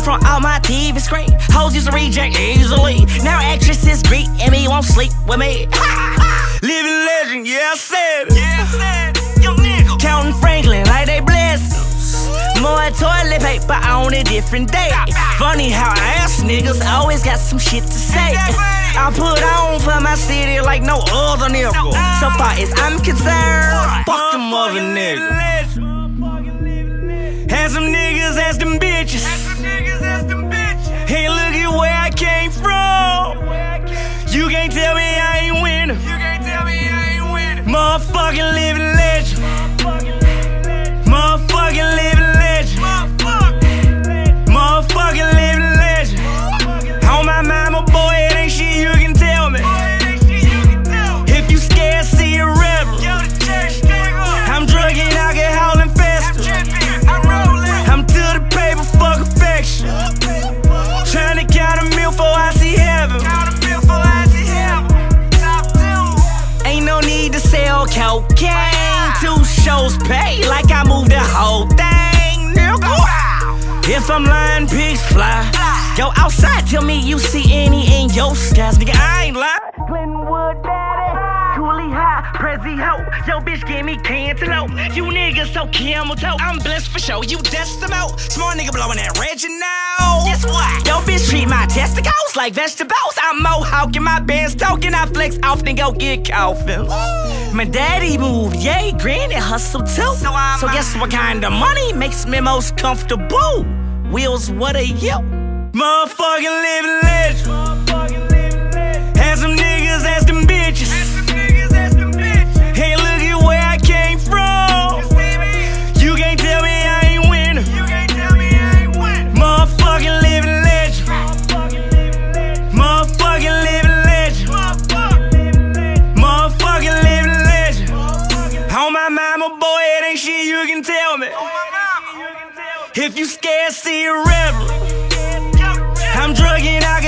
front of my TV screen. Hoes used to reject easily. Now actresses greet and me won't sleep with me. Living legend, yeah, I said it. Yeah, I said it. Young nigga. Counting Franklin like they blessings. More toilet paper on a different day. Funny how ass niggas always got some shit to say. I put on for my city like no other nigga. So far as I'm concerned, fuck them other niggas. Had some niggas as them bitches. Motherfucking living cocaine. Two shows pay like I moved the whole thing, nigga. If I'm lying, pigs fly. Go outside, tell me you see any in your skies, nigga. I ain't lying. Prezi hoe. Yo, bitch, give me cantaloupe. You niggas so camel toe. I'm blessed for sure. You decimo. Small nigga blowing that Reginald. Guess what? Yo, bitch, treat my testicles like vegetables. I'm mohawking my bands token. I flex off, then go get coffin. My daddy move, yay, granny hustle too. So, so guess what kind of money makes me most comfortable? Wheels, what are you? Motherfucking living legend. If you scared, see a rebel. I'm drugging, I